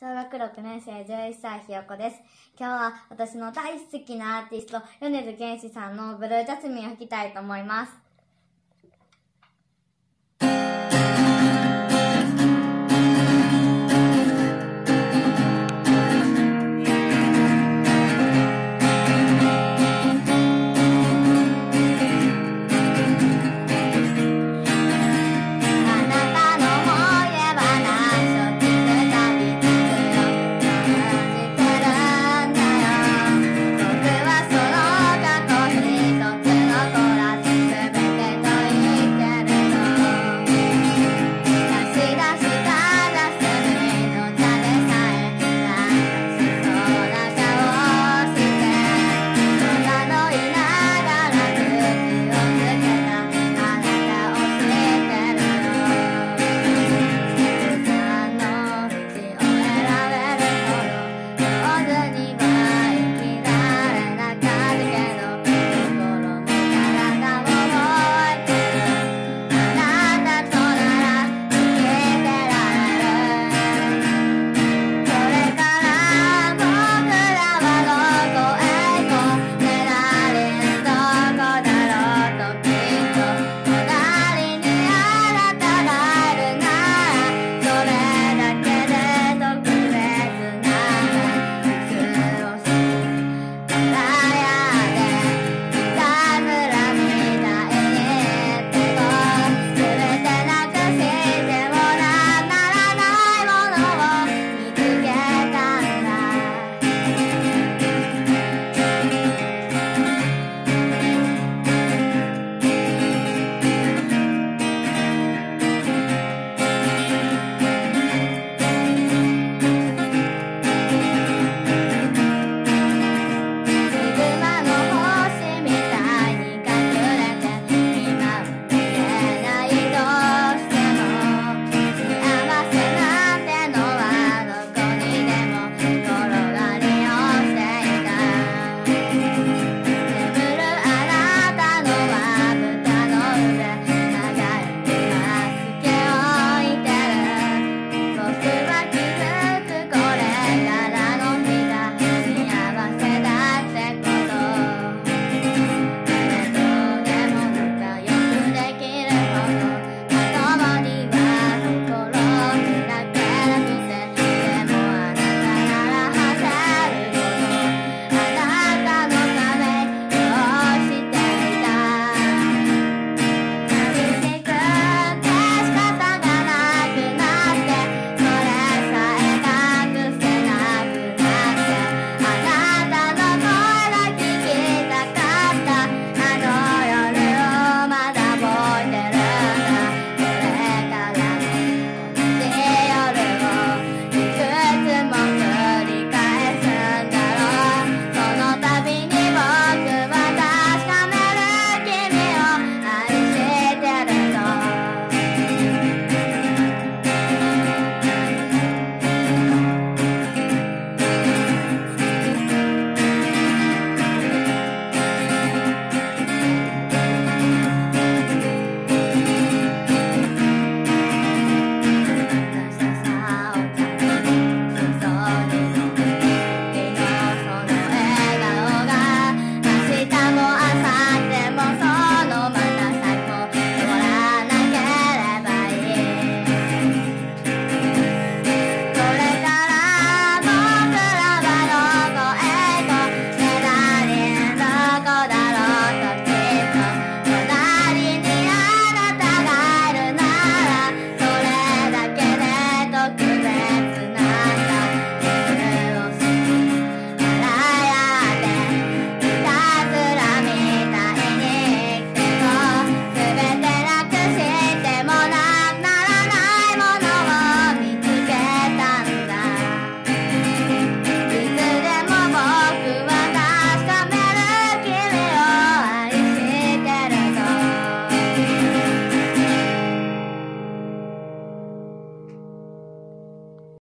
小学6年生11歳ひよこです。今日は私の大好きなアーティスト、米津玄師さんのブルージャスミンを弾きたいと思います。